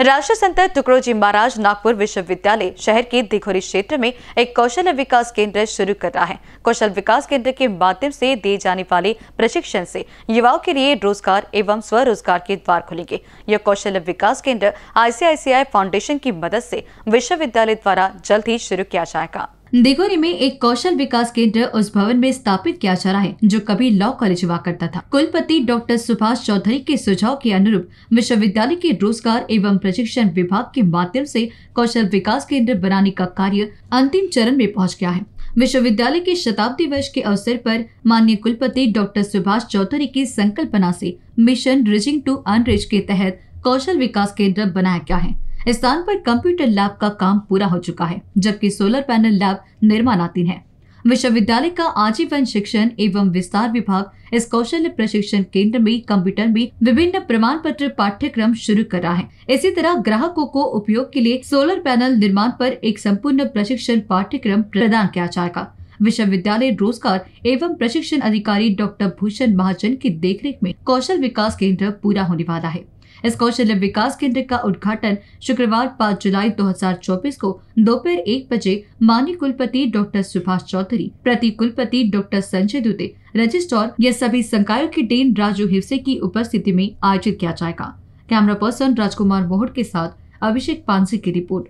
राष्ट्र संत टुकड़ो जी महाराज नागपुर विश्वविद्यालय शहर के दिघोरी क्षेत्र में एक कौशल विकास केंद्र शुरू कर रहा है। कौशल विकास केंद्र के माध्यम से दिए जाने वाले प्रशिक्षण से युवाओं के लिए रोज़गार एवं स्वरोजगार के द्वार खुलेंगे। यह कौशल विकास केंद्र आईसीआईसीआई फाउंडेशन की मदद से विश्वविद्यालय द्वारा जल्द ही शुरू किया जाएगा। दिगोरी में एक कौशल विकास केंद्र उस भवन में स्थापित किया जा रहा है, जो कभी लॉ कॉलेज हुआ करता था। कुलपति डॉक्टर सुभाष चौधरी के सुझाव के अनुरूप विश्वविद्यालय के रोज़गार एवं प्रशिक्षण विभाग के माध्यम से कौशल विकास केंद्र बनाने का कार्य अंतिम चरण में पहुँच गया है। विश्वविद्यालय के शताब्दी वर्ष के अवसर पर माननीय कुलपति डॉक्टर सुभाष चौधरी की संकल्पना से मिशन रिजिंग टू अनरिच के तहत कौशल विकास केंद्र बनाया गया है। इस स्थान पर कंप्यूटर लैब का काम पूरा हो चुका है, जबकि सोलर पैनल लैब निर्माणाधीन है। विश्वविद्यालय का आजीवन शिक्षण एवं विस्तार विभाग इस कौशल प्रशिक्षण केंद्र में कंप्यूटर में विभिन्न प्रमाण पत्र पाठ्यक्रम शुरू कर रहा है। इसी तरह ग्राहकों को उपयोग के लिए सोलर पैनल निर्माण पर एक संपूर्ण प्रशिक्षण पाठ्यक्रम प्रदान किया जाएगा। विश्वविद्यालय रोज़गार एवं प्रशिक्षण अधिकारी डॉक्टर भूषण महाजन की देखरेख में कौशल विकास केंद्र पूरा होने वाला है। इस कौशल विकास केंद्र का उद्घाटन शुक्रवार 5 जुलाई 2024 को दोपहर एक बजे माननीय कुलपति डॉक्टर सुभाष चौधरी, प्रति कुलपति डॉक्टर संजय दुते रजिस्ट्रार ये सभी संकायों के डीन राजू हिवसे की उपस्थिति में आयोजित किया जाएगा। कैमरा पर्सन राजकुमार मोहर के साथ अभिषेक पांसे की रिपोर्ट।